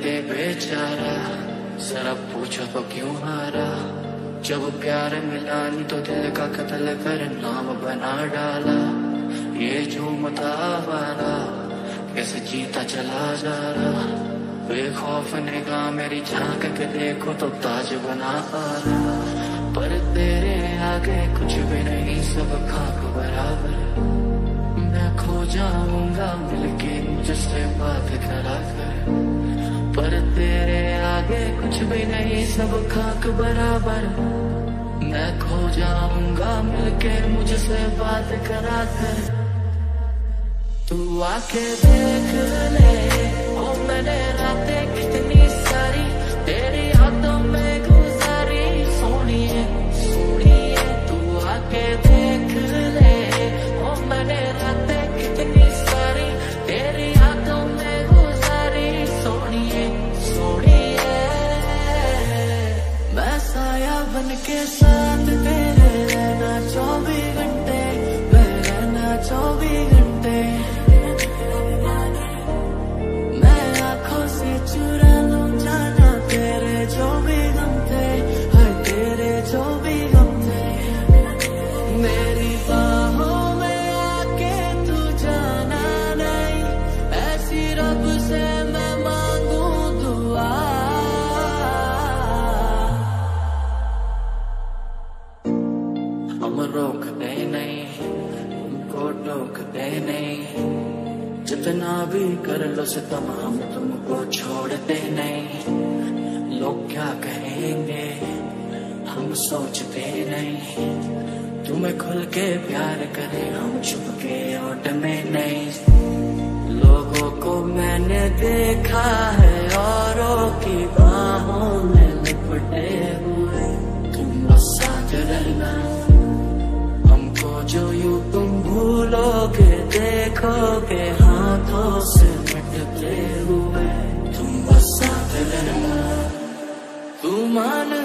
कहते, बेचारा, जरा पूछो तो क्यों हारा जब प्यार मिला नहीं तो दिल का कत्ल कर नाम बना डाला। ये जो वाला कैसे जीता चला जा रहा? बेखौफ निगाह मेरी झाँक के देखो तो ताज बना पा रहा। पर तेरे आगे कुछ भी नहीं, सब खाक बराबर। मैं खो जाऊँगा, मिलके मुझसे बात करा तेरे आगे कुछ भी नहीं, सब खाक बराबर। मैं खो जाऊँगा, मिलके मुझसे बात करा कर तू आके देख ले, ओ मैंने रातें के साथ तेरे हम रोकते नहीं उनको टोकते नहीं। जितना भी कर लो सितम, हम तुमको छोड़ते नहीं। लोग क्या कहेंगे, हम सोचते नहीं। तुम्हें खुल के प्यार करें, हम छुप के ओट में नहीं। लोगों को मैंने देखा हाथों से मिटते हुए। तुम बस तुम मान